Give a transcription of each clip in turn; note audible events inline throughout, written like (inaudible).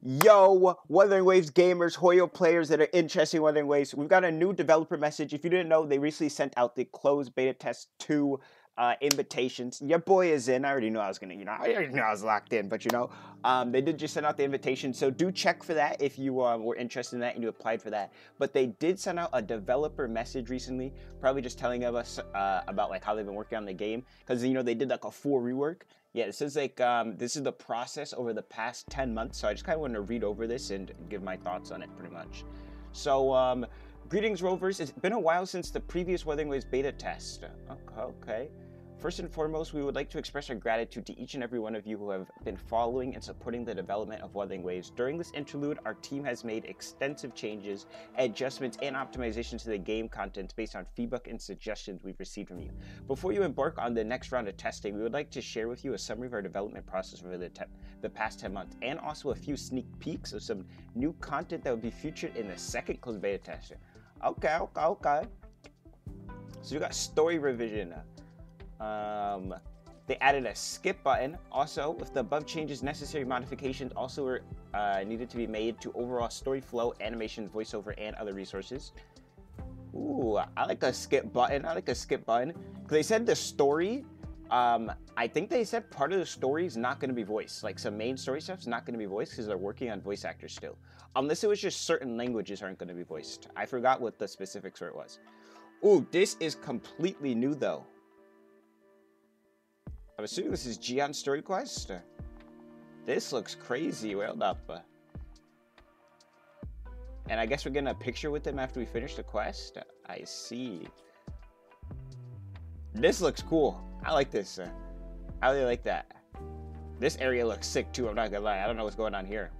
Yo, Wuthering Waves gamers, Hoyo players that are interested in Wuthering Waves, we've got a new developer message. If you didn't know, they recently sent out the closed beta test 2 uh, invitations. Your boy is in. I already knew I was gonna, you know, I already knew I was locked in, but you know, um, they did just send out the invitation. So do check for that if you um, were interested in that and you applied for that. But they did send out a developer message recently, probably just telling of us uh, about like how they've been working on the game because you know they did like a full rework. Yeah, this is like um, this is the process over the past 10 months. So I just kind of want to read over this and give my thoughts on it pretty much. So um, greetings rovers. It's been a while since the previous Wuthering Waves beta test. Okay. First and foremost, we would like to express our gratitude to each and every one of you who have been following and supporting the development of Wuthering Waves. During this interlude, our team has made extensive changes, adjustments, and optimizations to the game content based on feedback and suggestions we've received from you. Before you embark on the next round of testing, we would like to share with you a summary of our development process over the, the past 10 months, and also a few sneak peeks of some new content that will be featured in the second closed beta test. Okay, okay, okay. So you got story revision. Um, they added a skip button. Also, with the above changes, necessary modifications also were uh, needed to be made to overall story flow, animations, voiceover, and other resources. Ooh, I like a skip button. I like a skip button. Because they said the story, um, I think they said part of the story is not going to be voiced. Like some main story stuff is not going to be voiced because they're working on voice actors still. Unless it was just certain languages aren't going to be voiced. I forgot what the specifics were it was. Ooh, this is completely new though. I'm assuming this is Gian Story Quest. This looks crazy well up. And I guess we're getting a picture with them after we finish the quest. I see. This looks cool. I like this. I really like that. This area looks sick too, I'm not gonna lie. I don't know what's going on here.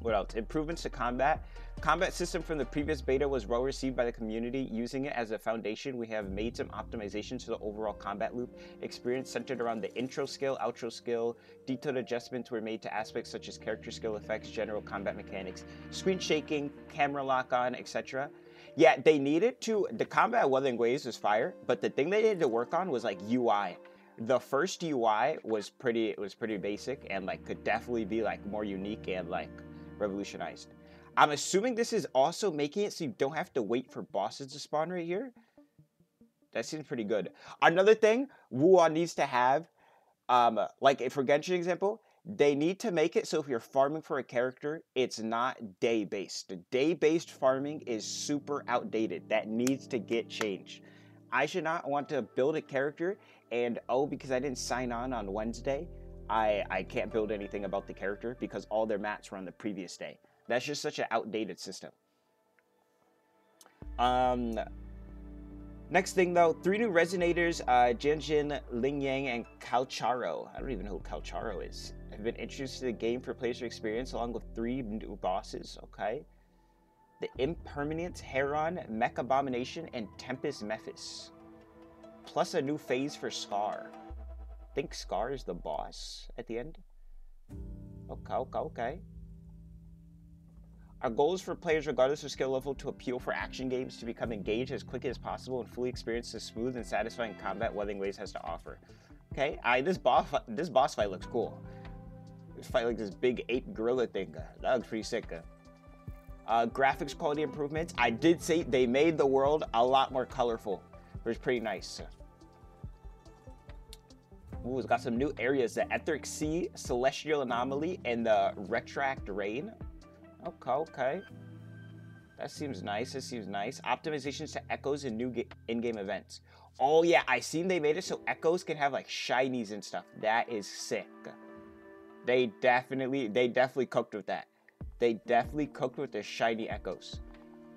What else? Improvements to combat. Combat system from the previous beta was well received by the community. Using it as a foundation, we have made some optimizations to the overall combat loop. Experience centered around the intro skill, outro skill. Detailed adjustments were made to aspects such as character skill effects, general combat mechanics, screen shaking, camera lock on, etc. Yeah, they needed to. The combat Wuthering Waves was fire, but the thing they needed to work on was like UI the first UI was pretty it was pretty basic and like could definitely be like more unique and like revolutionized. I'm assuming this is also making it so you don't have to wait for bosses to spawn right here. That seems pretty good. Another thing Wuwa needs to have, um, like for Genshin example, they need to make it so if you're farming for a character, it's not day-based. Day-based farming is super outdated. That needs to get changed. I should not want to build a character and, oh, because I didn't sign on on Wednesday, I, I can't build anything about the character because all their mats were on the previous day. That's just such an outdated system. Um, next thing though, three new resonators, uh, Jinjin, Lingyang, and Calcharo. I don't even know who Calcharo is. Have been introduced to the game for players to experience along with three new bosses, okay? The Impermanence Heron, Mech Abomination, and Tempest Mephis. Plus a new phase for Scar think Scar is the boss at the end. Okay, okay, okay. Our goal is for players, regardless of skill level, to appeal for action games to become engaged as quickly as possible and fully experience the smooth and satisfying combat Wuthering Waves has to offer. Okay, I this boss this boss fight looks cool. Fight like this big ape gorilla thing. Uh, that looks pretty sick. Uh. uh, graphics quality improvements. I did say they made the world a lot more colorful. It was pretty nice. Uh. Ooh, it's got some new areas. The Etheric Sea, Celestial Anomaly, and the Retract Rain. Okay, okay. That seems nice. That seems nice. Optimizations to echoes and new in-game events. Oh yeah, I seen they made it so echoes can have like shinies and stuff. That is sick. They definitely, they definitely cooked with that. They definitely cooked with the shiny echoes.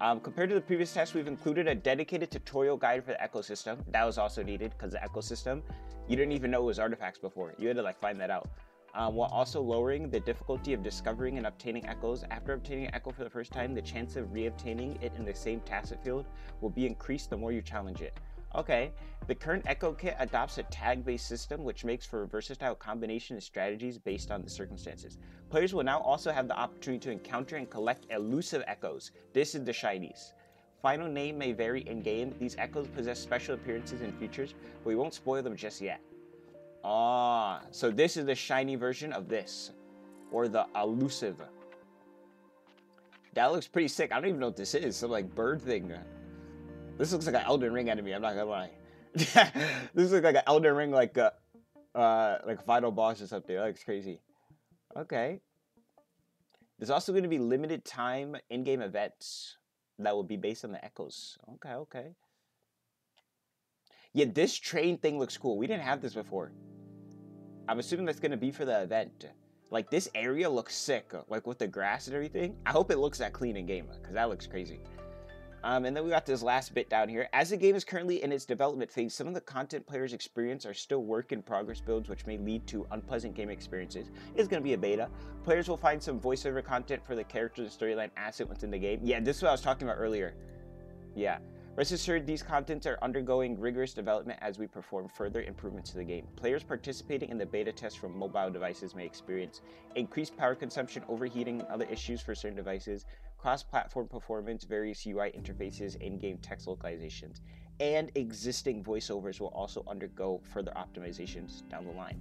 Um, compared to the previous test, we've included a dedicated tutorial guide for the ecosystem. That was also needed because the ecosystem, you didn't even know it was artifacts before. You had to like find that out. Um, while also lowering the difficulty of discovering and obtaining echoes. After obtaining an echo for the first time, the chance of re-obtaining it in the same Tacet Field will be increased the more you challenge it. Okay, the current Echo Kit adopts a tag-based system which makes for a versatile combination of strategies based on the circumstances. Players will now also have the opportunity to encounter and collect elusive echoes. This is the shinies. Final name may vary in-game. These echoes possess special appearances and features, but we won't spoil them just yet. Ah, so this is the shiny version of this. or the elusive. That looks pretty sick. I don't even know what this is. Some like bird thing. This looks like an Elden Ring enemy. I'm not gonna lie. (laughs) this looks like an Elden Ring like a uh, uh, like final boss or something. That looks crazy. Okay. There's also going to be limited time in-game events that will be based on the echoes. Okay, okay. Yeah, this train thing looks cool. We didn't have this before. I'm assuming that's going to be for the event. Like, this area looks sick. Like, with the grass and everything. I hope it looks that clean in game, because that looks crazy. Um, and then we got this last bit down here. As the game is currently in its development phase, some of the content players experience are still work in progress builds, which may lead to unpleasant game experiences. It's going to be a beta. Players will find some voiceover content for the character and storyline asset within the game. Yeah, this is what I was talking about earlier. Yeah. Rest assured, these contents are undergoing rigorous development as we perform further improvements to the game. Players participating in the beta test from mobile devices may experience increased power consumption, overheating, and other issues for certain devices, cross-platform performance, various UI interfaces, in-game text localizations, and existing voiceovers will also undergo further optimizations down the line.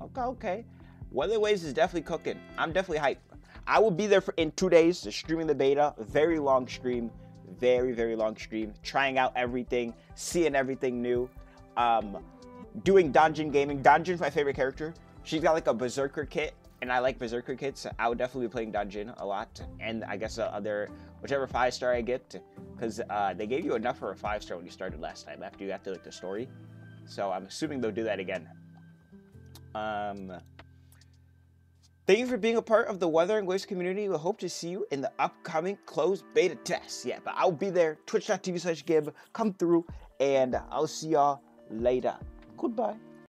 Okay, okay. Wuthering Waves is definitely cooking. I'm definitely hyped. I will be there for in two days streaming the beta. Very long stream, very very long stream. Trying out everything, seeing everything new. Um, doing Danjin gaming. Danjin's my favorite character. She's got like a berserker kit and I like Berserker kits. I would definitely be playing Danjin a lot, and I guess the other whichever five star I get, because uh, they gave you enough for a five star when you started last time after you got like the story. So I'm assuming they'll do that again. Um, thank you for being a part of the Wuthering Waves community. We hope to see you in the upcoming closed beta test. Yeah, but I'll be there. Twitch.tv slash Gib. Come through, and I'll see y'all later. Goodbye.